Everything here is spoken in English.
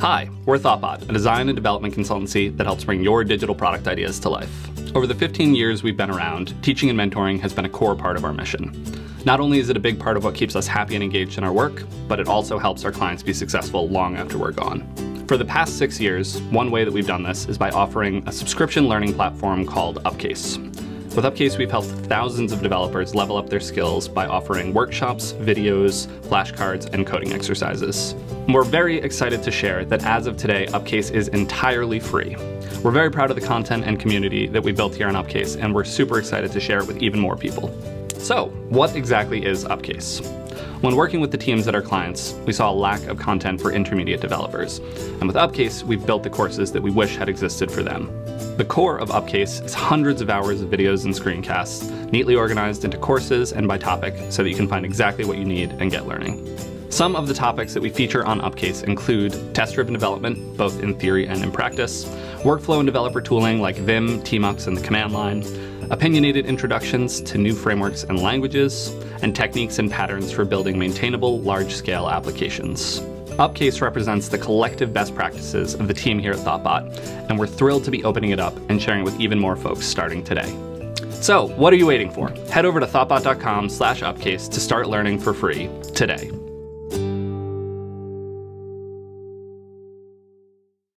Hi, we're Thoughtbot, a design and development consultancy that helps bring your digital product ideas to life. Over the 15 years we've been around, teaching and mentoring has been a core part of our mission. Not only is it a big part of what keeps us happy and engaged in our work, but it also helps our clients be successful long after we're gone. For the past six years, one way that we've done this is by offering a subscription learning platform called Upcase. With Upcase, we've helped thousands of developers level up their skills by offering workshops, videos, flashcards, and coding exercises. We're very excited to share that as of today, Upcase is entirely free. We're very proud of the content and community that we built here on Upcase, and we're super excited to share it with even more people. So, what exactly is Upcase? When working with the teams at our clients, we saw a lack of content for intermediate developers. And with Upcase, we've built the courses that we wish had existed for them. The core of Upcase is hundreds of hours of videos and screencasts, neatly organized into courses and by topic so that you can find exactly what you need and get learning. Some of the topics that we feature on Upcase include test-driven development, both in theory and in practice, workflow and developer tooling like Vim, Tmux, and the command line, opinionated introductions to new frameworks and languages, and techniques and patterns for building maintainable, large-scale applications. Upcase represents the collective best practices of the team here at Thoughtbot, and we're thrilled to be opening it up and sharing it with even more folks starting today. So, what are you waiting for? Head over to thoughtbot.com slash upcase to start learning for free today.